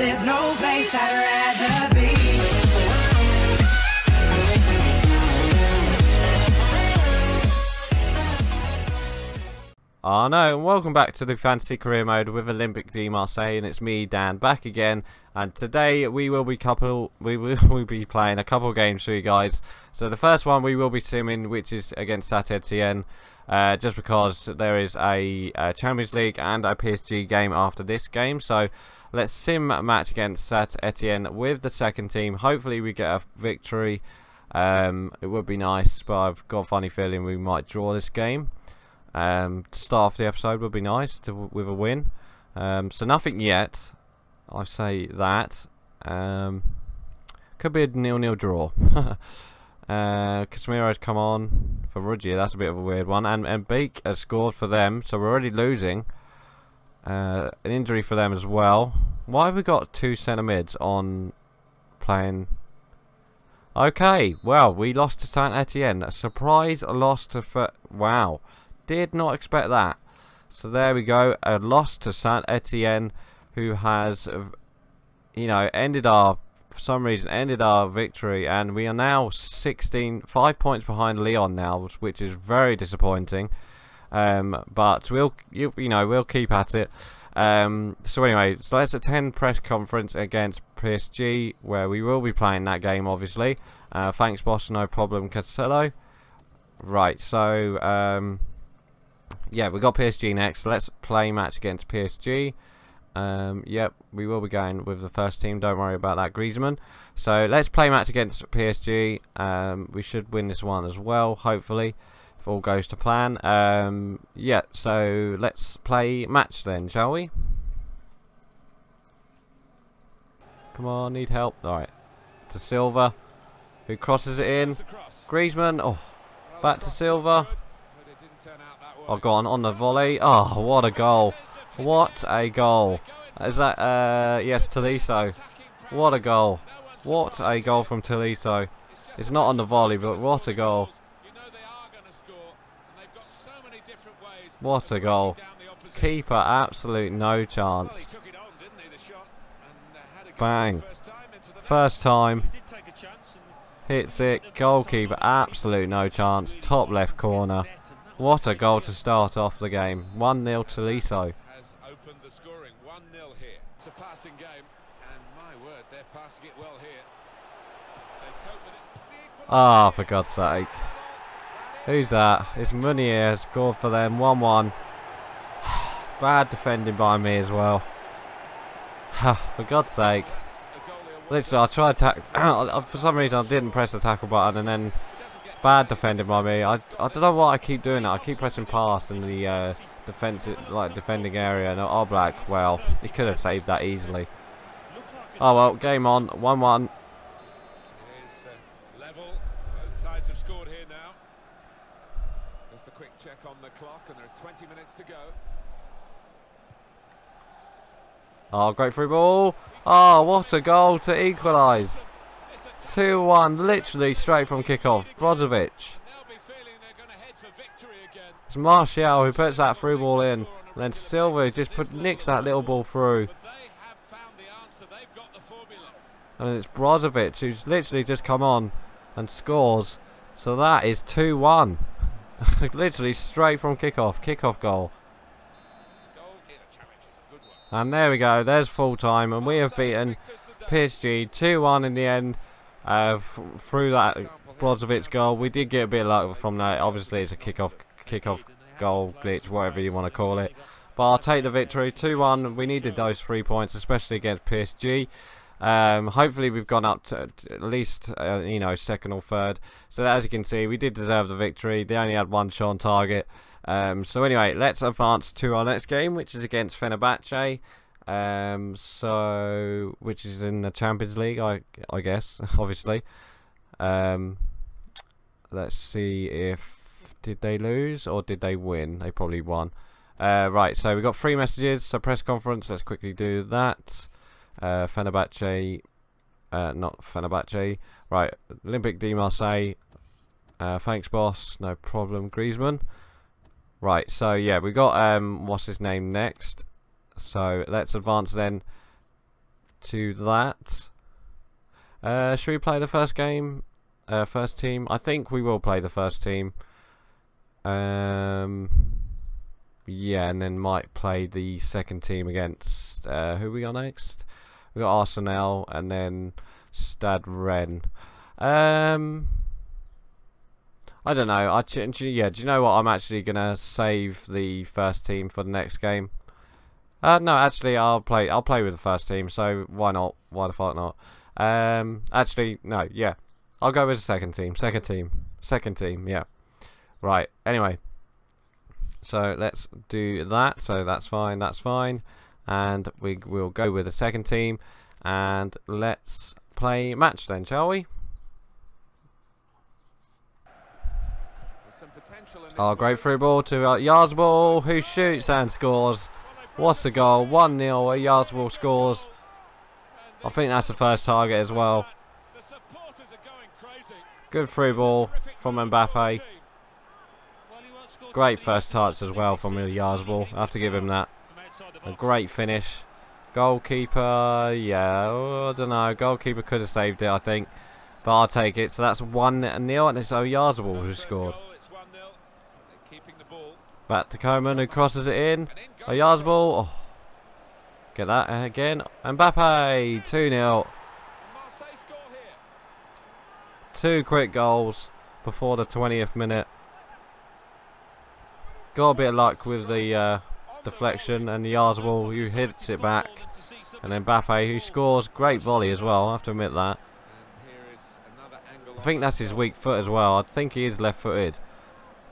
There's no place I'd rather be. Ah no, and welcome back to the Fantasy Career Mode with Olympique de Marseille, and it's me, Dan, back again. And today we will be couple, we will be playing a couple games for you guys. So the first one we will be simming, which is against Saint Etienne, uh, just because there is a, a Champions League and a PSG game after this game. So let's sim match against Saint Etienne with the second team. Hopefully we get a victory. Um, it would be nice, but I've got a funny feeling we might draw this game. Um, to start off the episode would be nice to, with a win. Um, so nothing yet. I say that. Um, could be a nil-nil draw. uh, Casemiro's come on for Ruggier. That's a bit of a weird one. And and Beak has scored for them, so we're already losing. Uh, an injury for them as well. Why have we got two centre mids on playing? Okay, well we lost to Saint Etienne. A surprise loss to. Wow. Did not expect that. So there we go. A loss to Saint Etienne, who has, you know, ended our, for some reason, ended our victory. And we are now 16, 5 points behind Leon now, which is very disappointing. Um, but we'll, you, you know, we'll keep at it. Um, so anyway, so let's attend press conference against PSG, where we will be playing that game, obviously. Uh, thanks, boss. No problem, Cancelo. Right, so um, yeah, we got PSG next. Let's play match against PSG. Um, yep, we will be going with the first team. Don't worry about that, Griezmann. So let's play match against PSG. Um, we should win this one as well, hopefully, if all goes to plan. Um, yeah, so let's play match then, shall we? Come on, need help. All right, to Silva, who crosses it in. Griezmann, oh, back to Silva. Oh, gone on the volley. Oh, what a goal. What a goal. Is that, uh, yes, Tolisso. What a goal. What a goal from Tolisso. It's not on the volley, but what a goal. What a goal. Keeper, absolute no chance. Bang. First time. Hits it. Goalkeeper, absolute no chance. Top left corner. What a goal to start off the game. 1-0 Tolisso. Ah, oh, for God's sake. Who's that? It's Meunier scored for them. 1-1. Bad defending by me as well. for God's sake. Literally, I tried to... for some reason, I didn't press the tackle button and then Bad defending by me. I, I don't know why I keep doing that. I keep pressing past in the uh, defensive, like defending area. And black. Well, he could have saved that easily. Oh well, game on. One-one. Oh, ah, great free ball. Oh, what a goal to equalise. 2-1, literally straight from kickoff. Brozovic. It's Martial who puts that through ball in. then Silva just put nicks that little ball through. And it's Brozovic who's literally just come on and scores. So that is 2-1. literally straight from kickoff. Kickoff goal. And there we go. There's full time. And we have beaten PSG 2-1 in the end. Uh, through that Brozovic goal, we did get a bit of luck from that. Obviously, it's a kick-off, kick-off goal glitch, whatever you want to call it. But I'll take the victory, 2-1. We needed those three points, especially against PSG. Um, hopefully we've gone up to at least, uh, you know, second or third. So as you can see, we did deserve the victory. They only had one shot on target. Um, so anyway, let's advance to our next game, which is against Fenerbahce. Um, so which is in the Champions League, I I guess, obviously. Um, let's see if did they lose or did they win? They probably won. Uh, right, so we got three messages. So press conference. Let's quickly do that. Uh, Fenerbahce, uh, not Fenerbahce. Right, Olympique de Marseille. Uh, thanks, boss. No problem, Griezmann. Right, so yeah, we got um, what's his name next? So let's advance then to that. Uh, should we play the first game? Uh, first team? I think we will play the first team. Um, yeah, and then might play the second team against uh, who we got next. We got Arsenal and then Stade Rennes. Um, I don't know. I yeah. Do you know what? I'm actually gonna save the first team for the next game. Uh, no, actually, I'll play. I'll play with the first team. So why not? Why the fuck not? Um, actually, no. Yeah, I'll go with the second team. Second team. Second team. Yeah. Right. Anyway. So let's do that. So that's fine. That's fine. And we will go with the second team. And let's play match then, shall we? Oh, great through ball to uh, Yarzball, who shoots and scores. What's the goal? 1 0. Yarzball scores. I think that's the first target as well. Good through ball from Mbappe. Great first touch as well from Yarzball. I have to give him that. A great finish. Goalkeeper, yeah, oh, I don't know. Goalkeeper could have saved it, I think. But I'll take it. So that's 1 0, and it's Oyarzabal who scored. Back to Coman who crosses it in. Oyarzabal. Oh. Get that again. And Mbappe, 2 0. Two quick goals before the 20th minute. Got a bit of luck with the uh, deflection and Yarzabal who hits it back. And then Mbappe who scores great volley as well I have to admit that. I think that's his weak foot as well. I think he is left footed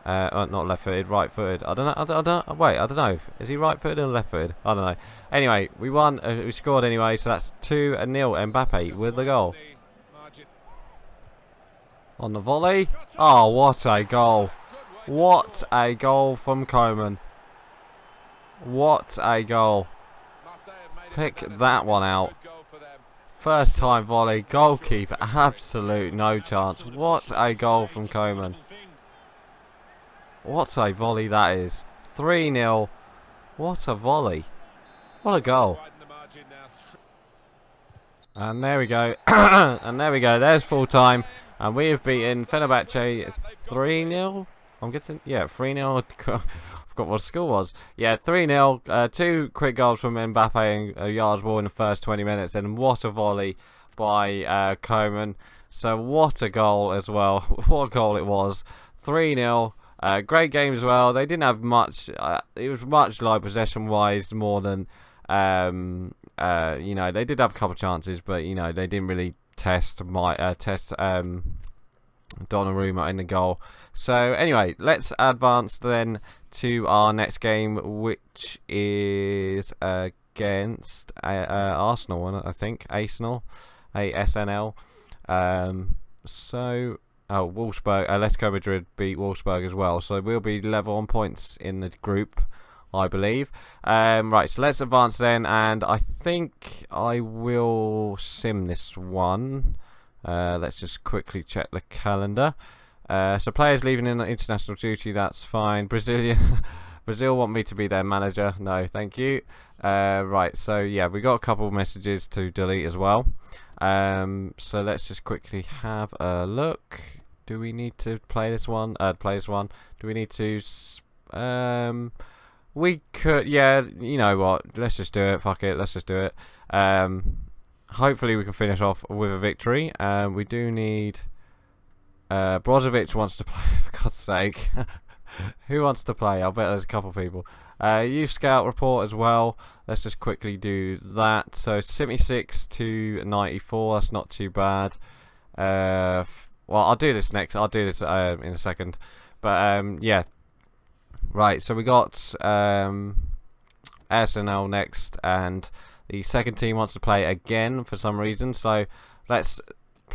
uh, uh, not left footed right footed I don't know I don't, I don't wait I don't know. Is he right footed or left footed I don't know. Anyway we won uh, we scored anyway so that's 2 and 0 Mbappe with the goal. On the volley? Oh what a goal. What a goal from Coman what a goal. Pick that one out. First time volley, goalkeeper, absolute no chance. What a goal from Coman. What a volley that is. 3-0. What a volley. What a goal. And there we go. and there we go. There's full time. And we have beaten Fenerbahce 3-0. I'm getting, yeah, 3-0. forgot what score was. Yeah, 3-0. Uh, two quick goals from Mbappe and uh, Yarzball in the first 20 minutes. And what a volley by uh, Coman. So what a goal as well. what a goal it was. 3-0. Uh, great game as well. They didn't have much. Uh, it was much low possession-wise more than... Um, uh, you know, they did have a couple chances, but, you know, they didn't really test my uh, test um, Donnarumma in the goal. So anyway, let's advance then to our next game, which is against uh, uh, Arsenal, I think. Arsenal, ASNL. Um, so, oh, Wolfsburg, Atletico Madrid beat Wolfsburg as well. So we'll be level on points in the group. I believe. Um, right, so let's advance then, and I think I will sim this one. Uh, let's just quickly check the calendar. Uh, so players leaving in international duty, that's fine. Brazilian, Brazil want me to be their manager. No, thank you. Uh, right, so yeah, we got a couple messages to delete as well. Um, so let's just quickly have a look. Do we need to play this one? Uh, play this one. Do we need to? Um, we could. Yeah, you know what? Let's just do it. Fuck it. Let's just do it. Um, hopefully we can finish off with a victory. Um, we do need. Uh, Brozovic wants to play, for God's sake. Who wants to play? I'll bet there's a couple people. Uh, Youth Scout report as well. Let's just quickly do that. So 76 to 94. That's not too bad. Uh, well, I'll do this next. I'll do this uh, in a second. But um, yeah. Right. So we got um, SNL next, and the second team wants to play again for some reason. So let's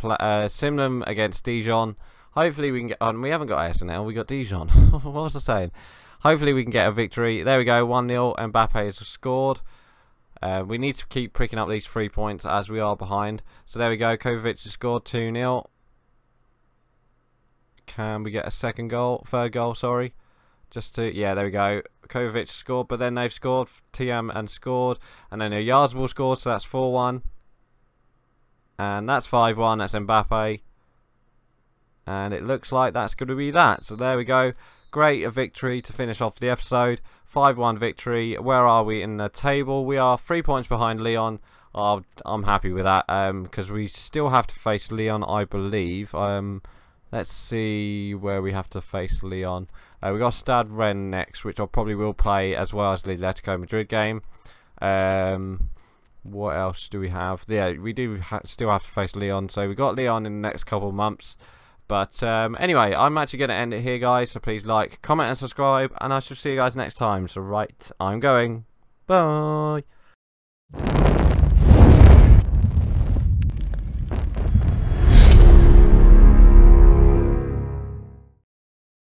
uh, sim them against Dijon. Hopefully we can get on. We haven't got SNL. We got Dijon. what was I saying? Hopefully we can get a victory. There we go. One 0 Mbappe has scored. Uh, we need to keep picking up these three points as we are behind. So there we go. Kovacic has scored 2 0. Can we get a second goal? Third goal, sorry. Just to, yeah, there we go. Kovacic scored, but then they've scored. TM and scored. And then Yarzball scored, so that's 4 1. And that's 5-1. That's Mbappe. And it looks like that's going to be that. So there we go. Great a victory to finish off the episode. 5-1 victory. Where are we in the table? We are three points behind Leon. Oh, I'm happy with that because um, we still have to face Leon, I believe. Um, let's see where we have to face Leon. Uh, we got Stade Rennes next, which I probably will play as well as the Atletico Madrid game. Um, what else do we have? Yeah, we do ha still have to face Leon. so we got Leon in the next couple of months. But um, anyway, I'm actually going to end it here, guys. So please like, comment, and subscribe, and I shall see you guys next time. So right, I'm going. Bye.